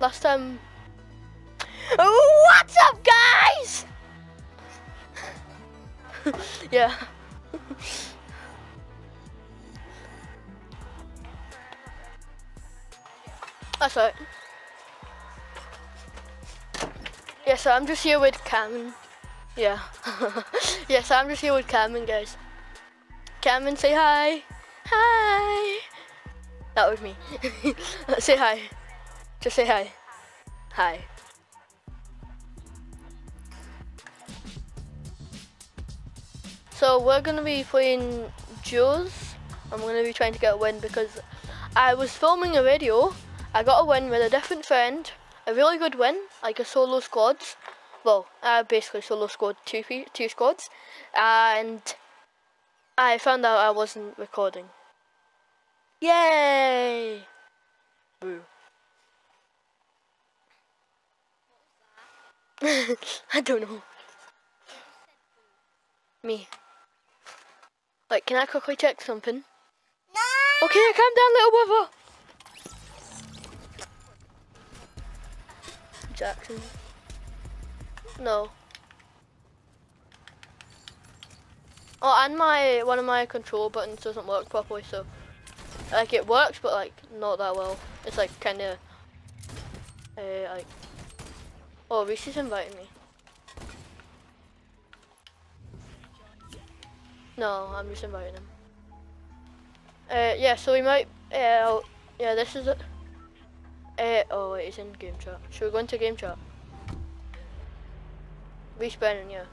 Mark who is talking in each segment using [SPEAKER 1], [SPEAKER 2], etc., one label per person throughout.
[SPEAKER 1] Last time. What's up, guys? yeah. That's right. Yeah, so I'm just here with Cameron. Yeah. yeah, so I'm just here with Cameron, guys. Cameron, say hi. Hi. That was me. say hi. Just say hi. Hi. So we're gonna be playing duos. I'm gonna be trying to get a win because I was filming a video. I got a win with a different friend. A really good win, like a solo squads. Well, uh, basically solo squad, two, two squads. And I found out I wasn't recording. Yay! Boo. I don't know. Me. Like, can I quickly check something?
[SPEAKER 2] No!
[SPEAKER 1] Okay, calm down, little brother. Jackson. No. Oh, and my one of my control buttons doesn't work properly, so like it works, but like not that well. It's like kind of uh, like. Oh, Reese is inviting me. No, I'm just inviting him. Uh, yeah, so we might. Uh, yeah, this is it. Uh, oh wait, it's in game chat. Should we go into game chat? Reese Brennan, yeah.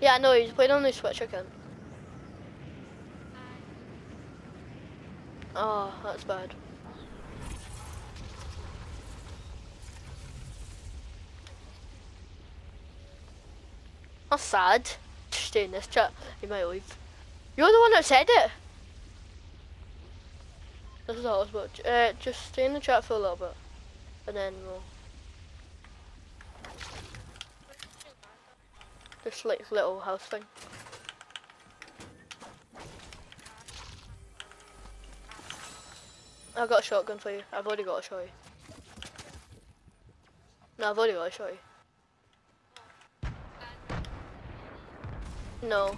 [SPEAKER 1] Yeah, no, he's playing on the Switch account. Oh, that's bad. That's sad. Stay in this chat. You might leave. You're the one that said it. This is all I was about. Uh, just stay in the chat for a little bit, and then we'll. Just like little house thing. I've got a shotgun for you. I've already got a shotty. No, I've already got a shotty. No.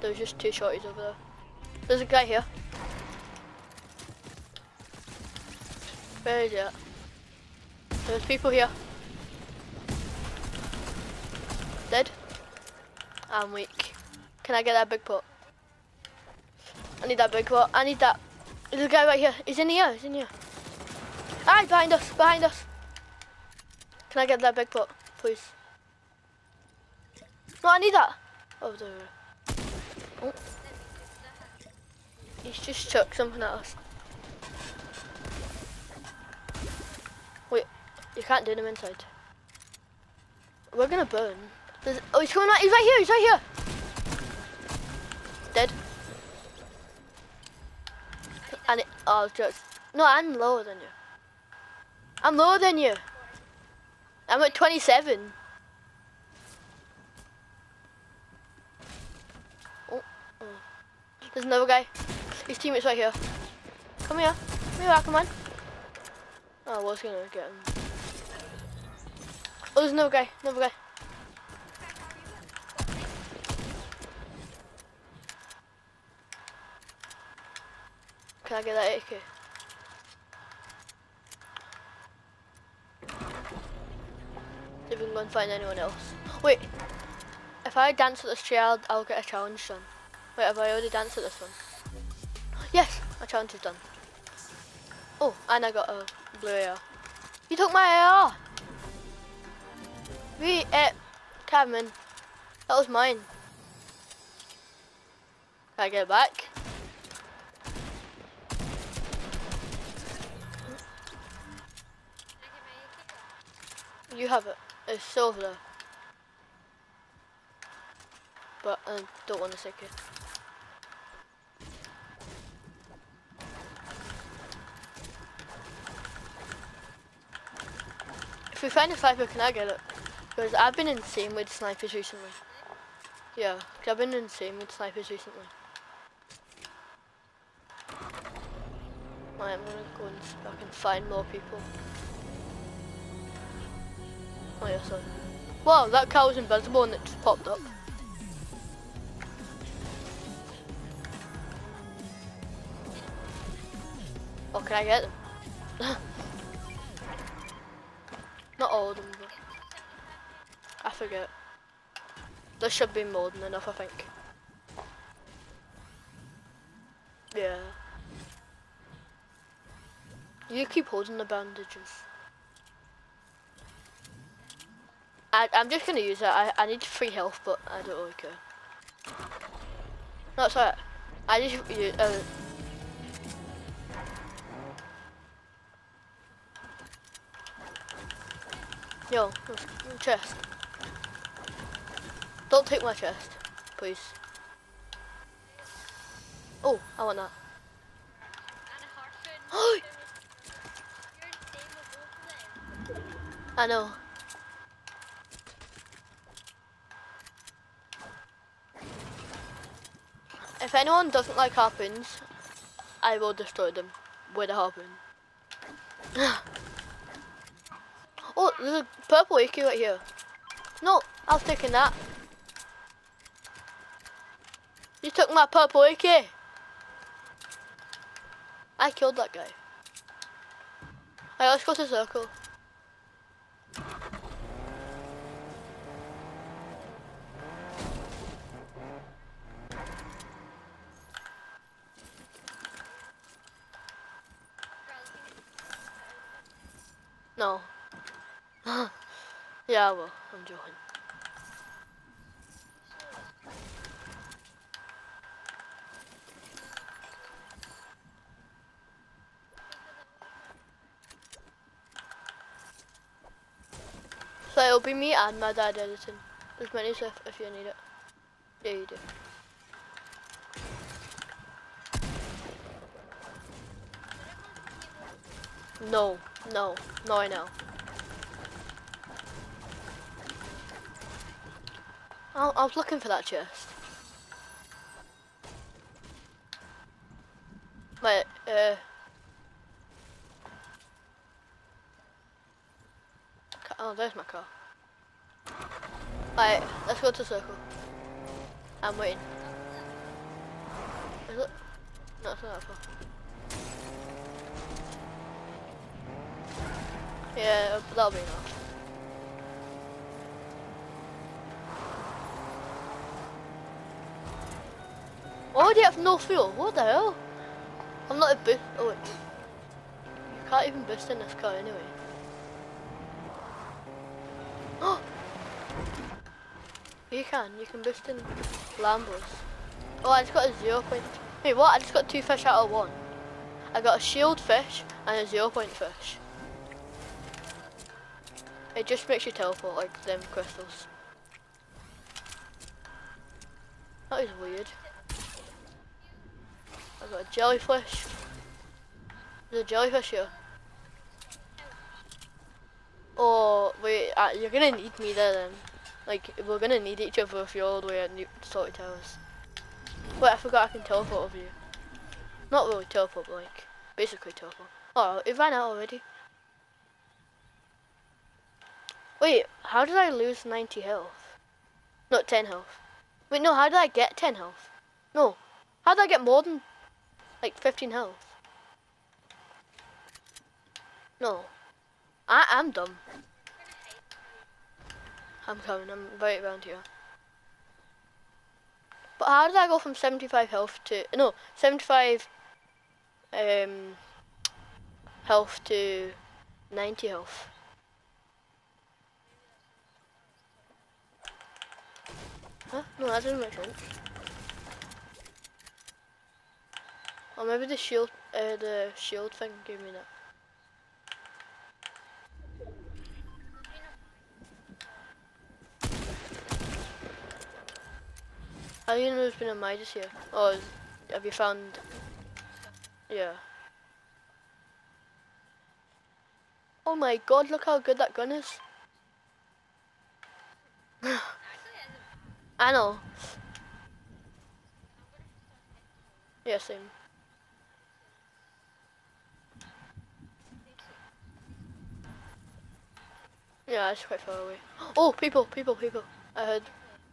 [SPEAKER 1] There's just two shorties over there. There's a guy here. Where is it? There's people here. Dead? I'm weak. Can I get that big pot? I need that big pot. I need that. There's a guy right here. He's in here. He's in here. Ah, behind us. Behind us. Can I get that big pot, please? No, I need that. Oh, there. Oh. He's just chucked something at us. Wait, you can't do them inside. We're gonna burn. There's, oh, he's coming right. He's right here. He's right here. Dead. And it, oh, just no. I'm lower than you. I'm lower than you. I'm at 27. Oh, oh. There's another guy. His teammate's right here. Come here. Come here, on. Oh, I was gonna get him. Oh, there's another guy. Another guy. Can I get that AK? See if we can go and find anyone else. Wait, if I dance at this tree, I'll, I'll get a challenge done. Wait, have I already danced at this one? Yes, my challenge is done. Oh, and I got a blue AR. You took my AR! We, uh, Cameron, that was mine. Can I get it back? You have it. It's silver. But I don't want to take it. If we find a sniper, can I get it? Because I've been insane with snipers recently. Yeah, I've been insane with snipers recently. Right, I'm gonna go and see if I can find more people. Oh yeah, sorry. Wow, that cow was invisible and it just popped up. Oh, can I get them? Not all of them, I forget. There should be more than enough, I think. Yeah. You keep holding the bandages. I, I'm just gonna use it. I, I need free health, but I don't really care. No, sorry. I just uh, Yo, chest. Don't take my chest, please. Oh, I want that. I know. If anyone doesn't like harpoons, I will destroy them with a harpoon. There's a purple AK right here. No, I was taking that. You took my purple AK. I killed that guy. Alright, let's go to circle. No. Yeah, well, I'm joking. So it'll be me and my dad editing. There's many stuff if you need it. Yeah, you do. No, no, no, I know. I, was looking for that chest. Wait, uh... Oh, there's my car. Right, let's go to circle. I'm waiting. Is it? No, it's not that far. Yeah, that'll be enough. Oh, they have no fuel. What the hell? I'm not a boost. Oh, wait. You can't even boost in this car anyway. Oh! You can. You can boost in Lambos. Oh, I just got a zero point. Wait, what? I just got two fish out of one. I got a shield fish and a zero point fish. It just makes you teleport like them crystals. That is weird. Got a jellyfish. There's a jellyfish here. Oh, wait, uh, you're gonna need me there then. Like, we're gonna need each other if you're all the way at New Salty Towers. Wait, I forgot I can teleport over you. Not really teleport, but like, basically teleport. Oh, it ran out already. Wait, how did I lose 90 health? Not 10 health. Wait, no, how did I get 10 health? No, how did I get more than like 15 health. No. I am dumb. I'm coming, I'm right around here. But how did I go from 75 health to, no, 75 um, health to 90 health? Huh? No, that doesn't make sense. Or maybe the shield, uh, the shield thing gave me that. Do you there's been a Midas here? Or have you found... Yeah. Oh my god, look how good that gun is. I know. Yeah, same. Yeah, it's quite far away. Oh, people, people, people. I heard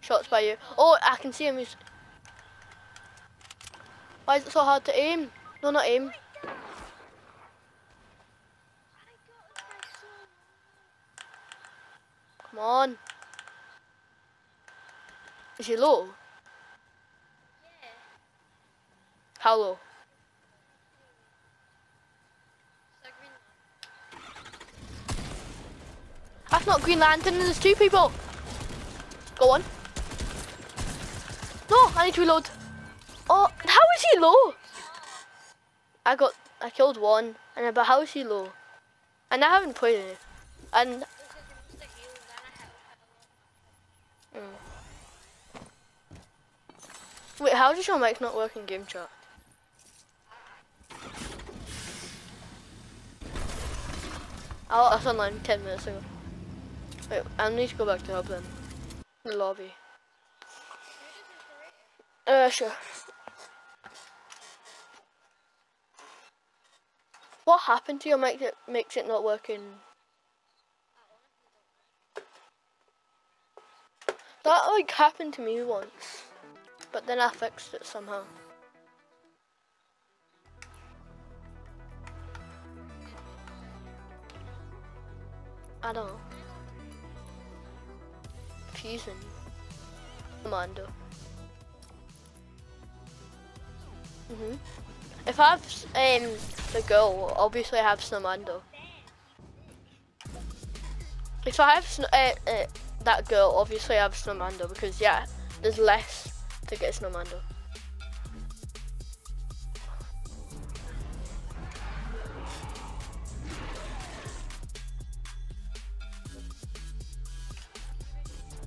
[SPEAKER 1] shots by you. Oh, I can see him. He's... Why is it so hard to aim? No, not aim. Come on. Is he low?
[SPEAKER 2] Yeah.
[SPEAKER 1] How low?
[SPEAKER 2] So green
[SPEAKER 1] That's not Green Lantern, and there's two people. Go on. No, I need to reload. Oh, how is he low? I got, I killed one, and but how is he low? And I haven't played it. And
[SPEAKER 2] I
[SPEAKER 1] mm. wait, how does your mic not work in game chat? Oh, that's online 10 minutes ago. Wait, I need to go back to hub then. The lobby. Uh, sure. What happened to your mic that makes it not working? That like happened to me once, but then I fixed it somehow. I don't know. Fusion. Commando. Mhm. If I have um the girl, obviously I have Snowmando. If I have uh, uh, that girl, obviously I have Snowmando because yeah, there's less to get Snowmando.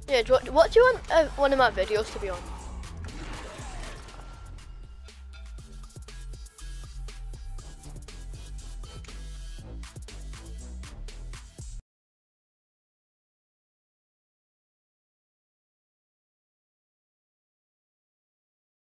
[SPEAKER 1] Yeah, want- what do you want uh, one of my videos to be on?